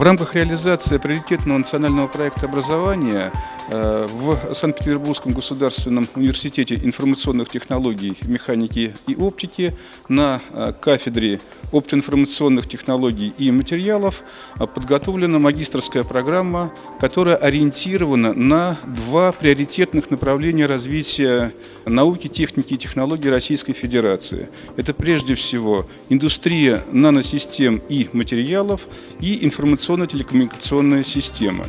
В рамках реализации приоритетного национального проекта образования э, в Санкт-Петербургском государственном университете информационных технологий, механики и оптики на э, кафедре оптоинформационных технологий и материалов э, подготовлена магистрская программа, которая ориентирована на два приоритетных направления развития науки, техники и технологий Российской Федерации. Это прежде всего индустрия наносистем и материалов и информационные информационно-телекоммуникационная система.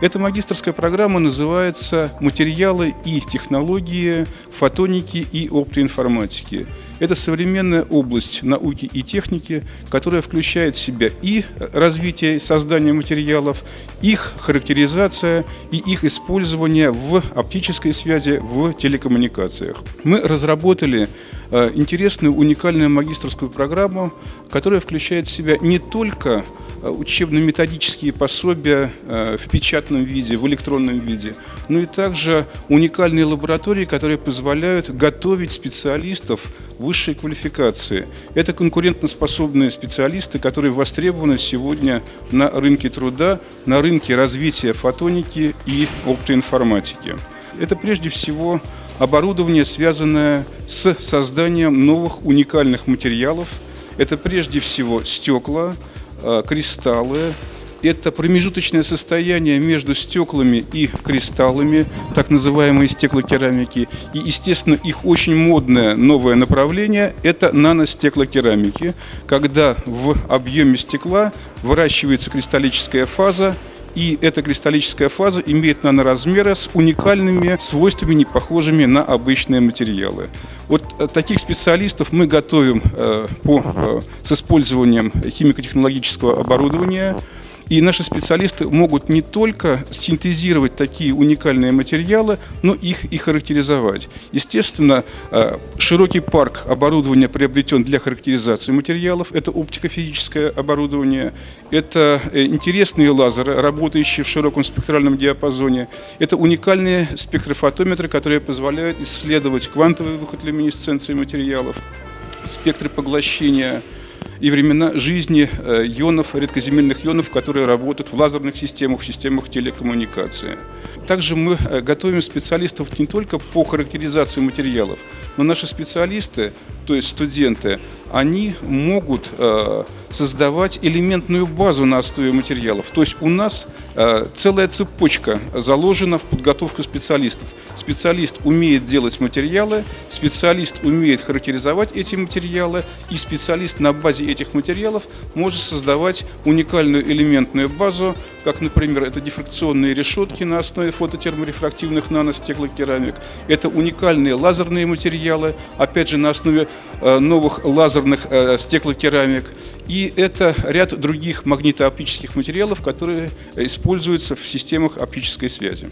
Эта магистрская программа называется «Материалы и технологии фотоники и оптоинформатики». Это современная область науки и техники, которая включает в себя и развитие создания материалов, их характеризация и их использование в оптической связи, в телекоммуникациях. Мы разработали э, интересную, уникальную магистрскую программу, которая включает в себя не только учебно-методические пособия э, в печатном виде, в электронном виде, ну и также уникальные лаборатории, которые позволяют готовить специалистов высшей квалификации. Это конкурентоспособные специалисты, которые востребованы сегодня на рынке труда, на рынке развития фотоники и оптоинформатики. Это прежде всего оборудование, связанное с созданием новых уникальных материалов. Это прежде всего стекла, Э, кристаллы. Это промежуточное состояние между стеклами и кристаллами, так называемые стеклокерамики. И, естественно, их очень модное новое направление – это наностеклокерамики, когда в объеме стекла выращивается кристаллическая фаза, и эта кристаллическая фаза имеет наноразмеры с уникальными свойствами, не похожими на обычные материалы. Вот э, таких специалистов мы готовим э, по, э, с использованием химико-технологического оборудования, и наши специалисты могут не только синтезировать такие уникальные материалы, но их и характеризовать. Естественно, э, широкий парк оборудования приобретен для характеризации материалов. Это оптико-физическое оборудование, это э, интересные лазеры, работающие в широком спектральном диапазоне, это уникальные спектрофотометры, которые позволяют исследовать квантовый выход люминесценции материалов, спектры поглощения и времена жизни э, ионов, редкоземельных ионов, которые работают в лазерных системах, в системах телекоммуникации. Также мы э, готовим специалистов не только по характеризации материалов, но наши специалисты, то есть студенты, они могут э, создавать элементную базу на основе материалов. То есть у нас целая цепочка заложена в подготовку специалистов. Специалист умеет делать материалы, специалист умеет характеризовать эти материалы, и специалист на базе этих материалов может создавать уникальную элементную базу, как, например, это дифракционные решетки на основе фототерморефрактивных наностеклокерамик, это уникальные лазерные материалы, опять же, на основе э, новых лазерных э, стеклокерамик, и это ряд других магнитооптических материалов, которые используются в системах оптической связи.